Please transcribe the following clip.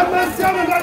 أما السنة